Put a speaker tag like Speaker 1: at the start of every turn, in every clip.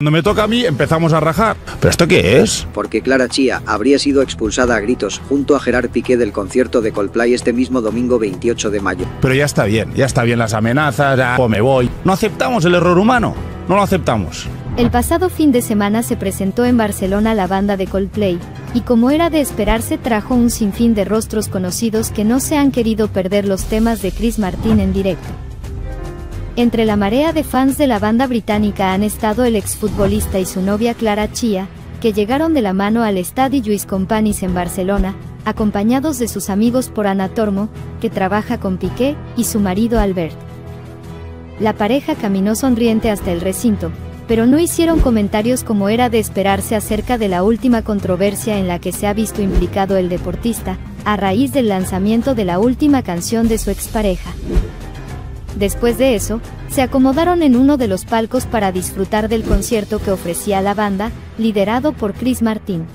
Speaker 1: Cuando me toca a mí empezamos a rajar. ¿Pero esto qué es?
Speaker 2: Porque Clara Chía habría sido expulsada a gritos junto a Gerard Piqué del concierto de Coldplay este mismo domingo 28 de mayo.
Speaker 1: Pero ya está bien, ya está bien las amenazas, ya o me voy. No aceptamos el error humano, no lo aceptamos.
Speaker 3: El pasado fin de semana se presentó en Barcelona la banda de Coldplay, y como era de esperarse trajo un sinfín de rostros conocidos que no se han querido perder los temas de Chris Martin en directo. Entre la marea de fans de la banda británica han estado el exfutbolista y su novia Clara Chia, que llegaron de la mano al Estadio Lluís Companys en Barcelona, acompañados de sus amigos por Ana Tormo, que trabaja con Piqué, y su marido Albert. La pareja caminó sonriente hasta el recinto, pero no hicieron comentarios como era de esperarse acerca de la última controversia en la que se ha visto implicado el deportista, a raíz del lanzamiento de la última canción de su expareja. Después de eso, se acomodaron en uno de los palcos para disfrutar del concierto que ofrecía la banda, liderado por Chris Martin.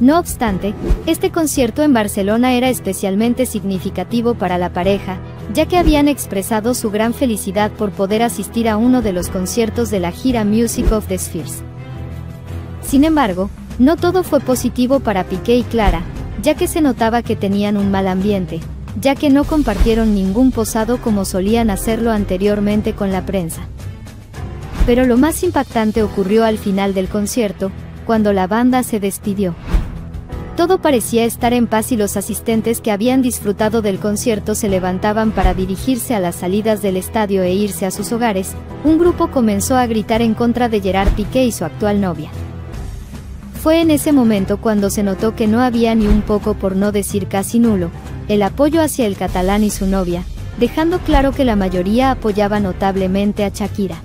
Speaker 3: No obstante, este concierto en Barcelona era especialmente significativo para la pareja, ya que habían expresado su gran felicidad por poder asistir a uno de los conciertos de la gira Music of the Spheres. Sin embargo, no todo fue positivo para Piqué y Clara, ya que se notaba que tenían un mal ambiente, ya que no compartieron ningún posado como solían hacerlo anteriormente con la prensa. Pero lo más impactante ocurrió al final del concierto, cuando la banda se despidió. Todo parecía estar en paz y los asistentes que habían disfrutado del concierto se levantaban para dirigirse a las salidas del estadio e irse a sus hogares, un grupo comenzó a gritar en contra de Gerard Piqué y su actual novia. Fue en ese momento cuando se notó que no había ni un poco por no decir casi nulo, el apoyo hacia el catalán y su novia, dejando claro que la mayoría apoyaba notablemente a Shakira.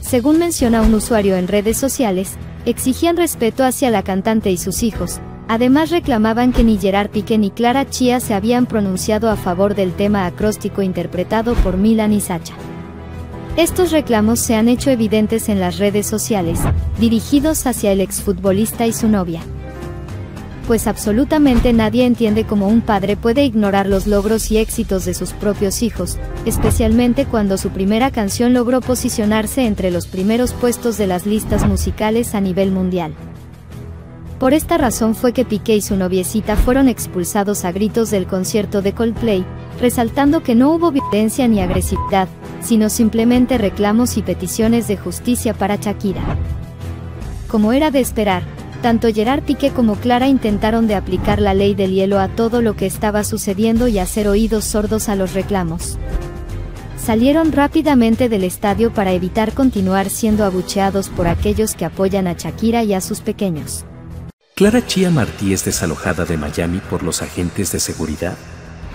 Speaker 3: Según menciona un usuario en redes sociales, exigían respeto hacia la cantante y sus hijos, además reclamaban que ni Gerard Piqué ni Clara Chia se habían pronunciado a favor del tema acróstico interpretado por Milan y Sacha. Estos reclamos se han hecho evidentes en las redes sociales, dirigidos hacia el exfutbolista y su novia pues absolutamente nadie entiende cómo un padre puede ignorar los logros y éxitos de sus propios hijos, especialmente cuando su primera canción logró posicionarse entre los primeros puestos de las listas musicales a nivel mundial. Por esta razón fue que Piqué y su noviecita fueron expulsados a gritos del concierto de Coldplay, resaltando que no hubo violencia ni agresividad, sino simplemente reclamos y peticiones de justicia para Shakira. Como era de esperar, tanto Gerard Piqué como Clara intentaron de aplicar la ley del hielo a todo lo que estaba sucediendo y hacer oídos sordos a los reclamos. Salieron rápidamente del estadio para evitar continuar siendo abucheados por aquellos que apoyan a Shakira y a sus pequeños.
Speaker 4: Clara Chía Martí es desalojada de Miami por los agentes de seguridad.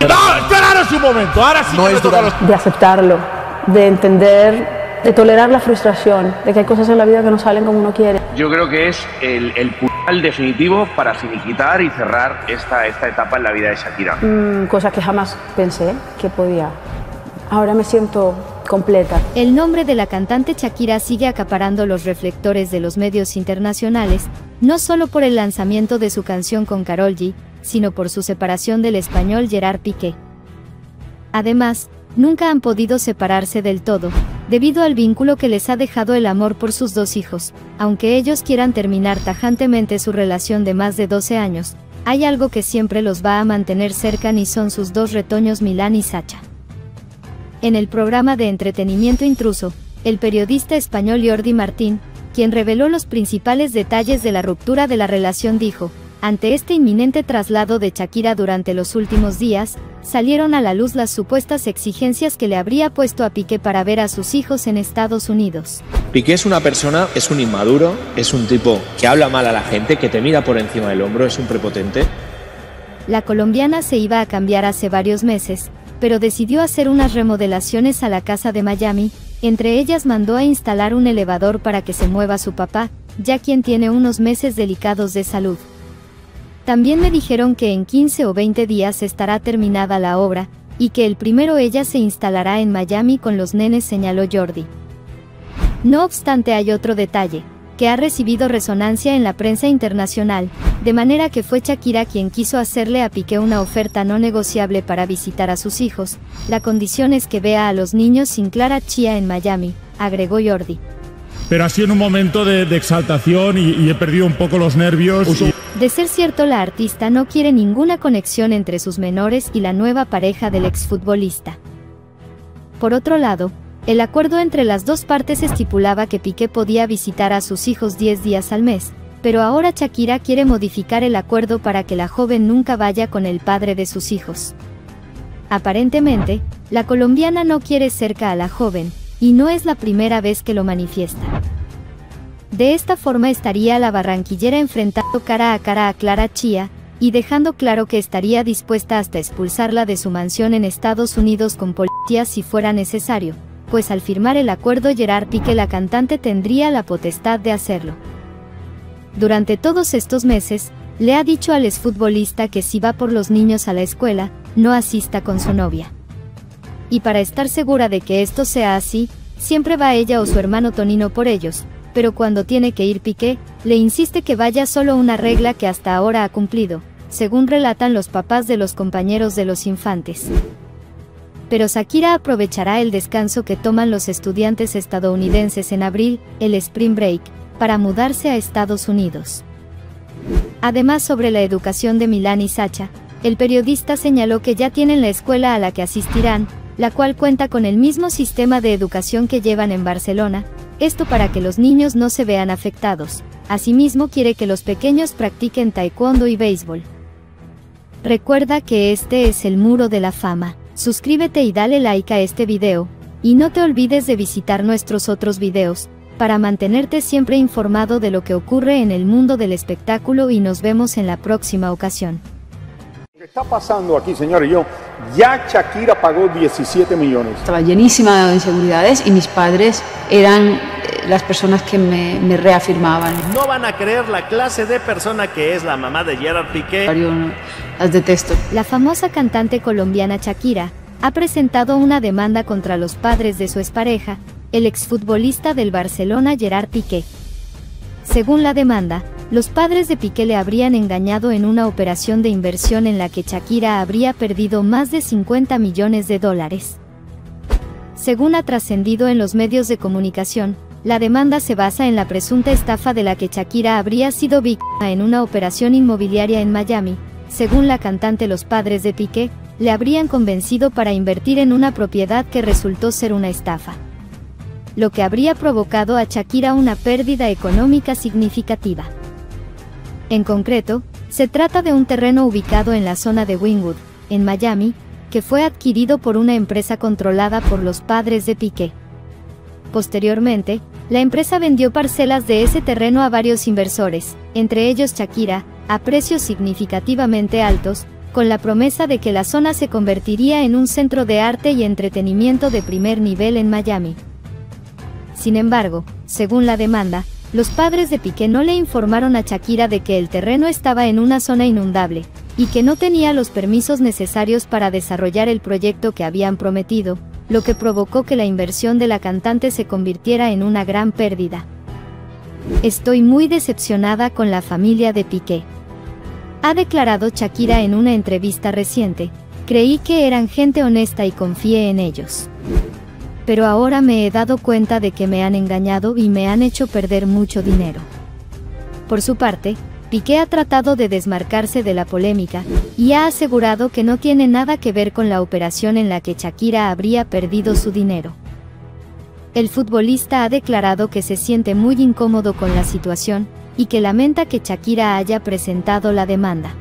Speaker 1: ¡No! ¡Espera, ahora es un momento! Ahora sí
Speaker 5: No es
Speaker 6: de aceptarlo, de entender, de tolerar la frustración, de que hay cosas en la vida que no salen como uno quiere.
Speaker 7: Yo creo que es el, el puñal definitivo para finiquitar y cerrar esta, esta etapa en la vida de Shakira.
Speaker 6: Mm, cosa que jamás pensé que podía. Ahora me siento completa.
Speaker 3: El nombre de la cantante Shakira sigue acaparando los reflectores de los medios internacionales, no solo por el lanzamiento de su canción con Karol G, sino por su separación del español Gerard Piqué. Además, nunca han podido separarse del todo, debido al vínculo que les ha dejado el amor por sus dos hijos, aunque ellos quieran terminar tajantemente su relación de más de 12 años, hay algo que siempre los va a mantener cerca y son sus dos retoños Milán y Sacha. En el programa de entretenimiento intruso, el periodista español Jordi Martín, quien reveló los principales detalles de la ruptura de la relación dijo, ante este inminente traslado de Shakira durante los últimos días, salieron a la luz las supuestas exigencias que le habría puesto a Piqué para ver a sus hijos en Estados Unidos.
Speaker 5: Piqué es una persona, es un inmaduro, es un tipo que habla mal a la gente, que te mira por encima del hombro, es un prepotente.
Speaker 3: La colombiana se iba a cambiar hace varios meses, pero decidió hacer unas remodelaciones a la casa de Miami, entre ellas mandó a instalar un elevador para que se mueva su papá, ya quien tiene unos meses delicados de salud. También me dijeron que en 15 o 20 días estará terminada la obra, y que el primero ella se instalará en Miami con los nenes, señaló Jordi. No obstante hay otro detalle, que ha recibido resonancia en la prensa internacional, de manera que fue Shakira quien quiso hacerle a Piqué una oferta no negociable para visitar a sus hijos, la condición es que vea a los niños sin Clara Chía en Miami, agregó Jordi.
Speaker 1: Pero ha sido en un momento de, de exaltación y, y, he perdido un poco los nervios.
Speaker 3: De ser cierto, la artista no quiere ninguna conexión entre sus menores y la nueva pareja del exfutbolista. Por otro lado, el acuerdo entre las dos partes estipulaba que Piqué podía visitar a sus hijos 10 días al mes, pero ahora Shakira quiere modificar el acuerdo para que la joven nunca vaya con el padre de sus hijos. Aparentemente, la colombiana no quiere cerca a la joven, y no es la primera vez que lo manifiesta. De esta forma estaría la barranquillera enfrentando cara a cara a Clara Chía, y dejando claro que estaría dispuesta hasta expulsarla de su mansión en Estados Unidos con policía si fuera necesario, pues al firmar el acuerdo Gerard Piqué la cantante tendría la potestad de hacerlo. Durante todos estos meses, le ha dicho al exfutbolista que si va por los niños a la escuela, no asista con su novia. Y para estar segura de que esto sea así, siempre va ella o su hermano Tonino por ellos, pero cuando tiene que ir Piqué, le insiste que vaya solo una regla que hasta ahora ha cumplido, según relatan los papás de los compañeros de los infantes. Pero Shakira aprovechará el descanso que toman los estudiantes estadounidenses en abril, el Spring Break, para mudarse a Estados Unidos. Además sobre la educación de Milán y Sacha, el periodista señaló que ya tienen la escuela a la que asistirán, la cual cuenta con el mismo sistema de educación que llevan en Barcelona, esto para que los niños no se vean afectados. Asimismo quiere que los pequeños practiquen taekwondo y béisbol. Recuerda que este es el muro de la fama. Suscríbete y dale like a este video, y no te olvides de visitar nuestros otros videos, para mantenerte siempre informado de lo que ocurre en el mundo del espectáculo y nos vemos en la próxima ocasión.
Speaker 8: Lo que está pasando aquí, señores, yo, ya Shakira pagó 17 millones.
Speaker 9: Estaba llenísima de inseguridades y mis padres eran las personas que me, me, reafirmaban.
Speaker 10: No van a creer la clase de persona que es la mamá de Gerard Piqué.
Speaker 9: Yo las detesto.
Speaker 3: La famosa cantante colombiana Shakira ha presentado una demanda contra los padres de su expareja, el exfutbolista del Barcelona Gerard Piqué. Según la demanda, los padres de Piqué le habrían engañado en una operación de inversión en la que Shakira habría perdido más de 50 millones de dólares. Según ha trascendido en los medios de comunicación, la demanda se basa en la presunta estafa de la que Shakira habría sido víctima en una operación inmobiliaria en Miami. Según la cantante, los padres de Piqué le habrían convencido para invertir en una propiedad que resultó ser una estafa. Lo que habría provocado a Shakira una pérdida económica significativa. En concreto, se trata de un terreno ubicado en la zona de Wynwood, en Miami, que fue adquirido por una empresa controlada por los padres de Piqué. Posteriormente, la empresa vendió parcelas de ese terreno a varios inversores, entre ellos Shakira, a precios significativamente altos, con la promesa de que la zona se convertiría en un centro de arte y entretenimiento de primer nivel en Miami. Sin embargo, según la demanda, los padres de Piqué no le informaron a Shakira de que el terreno estaba en una zona inundable, y que no tenía los permisos necesarios para desarrollar el proyecto que habían prometido, lo que provocó que la inversión de la cantante se convirtiera en una gran pérdida. Estoy muy decepcionada con la familia de Piqué. Ha declarado Shakira en una entrevista reciente, creí que eran gente honesta y confié en ellos. Pero ahora me he dado cuenta de que me han engañado y me han hecho perder mucho dinero. Por su parte, Piqué ha tratado de desmarcarse de la polémica, y ha asegurado que no tiene nada que ver con la operación en la que Shakira habría perdido su dinero. El futbolista ha declarado que se siente muy incómodo con la situación, y que lamenta que Shakira haya presentado la demanda.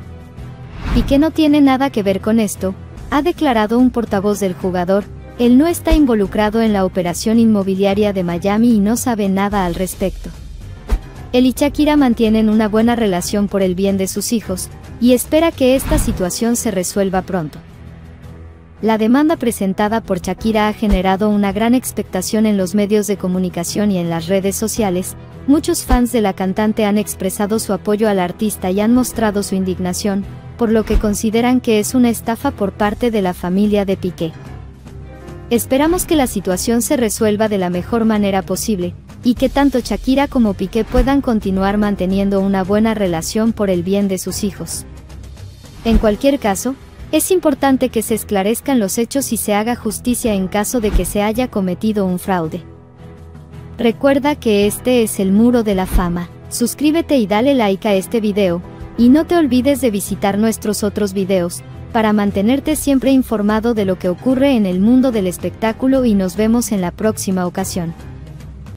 Speaker 3: Piqué no tiene nada que ver con esto, ha declarado un portavoz del jugador, él no está involucrado en la operación inmobiliaria de Miami y no sabe nada al respecto. Él y Shakira mantienen una buena relación por el bien de sus hijos, y espera que esta situación se resuelva pronto. La demanda presentada por Shakira ha generado una gran expectación en los medios de comunicación y en las redes sociales. Muchos fans de la cantante han expresado su apoyo al artista y han mostrado su indignación, por lo que consideran que es una estafa por parte de la familia de Piqué. Esperamos que la situación se resuelva de la mejor manera posible, y que tanto Shakira como Piqué puedan continuar manteniendo una buena relación por el bien de sus hijos. En cualquier caso, es importante que se esclarezcan los hechos y se haga justicia en caso de que se haya cometido un fraude. Recuerda que este es el muro de la fama. Suscríbete y dale like a este video, y no te olvides de visitar nuestros otros videos, para mantenerte siempre informado de lo que ocurre en el mundo del espectáculo y nos vemos en la próxima ocasión.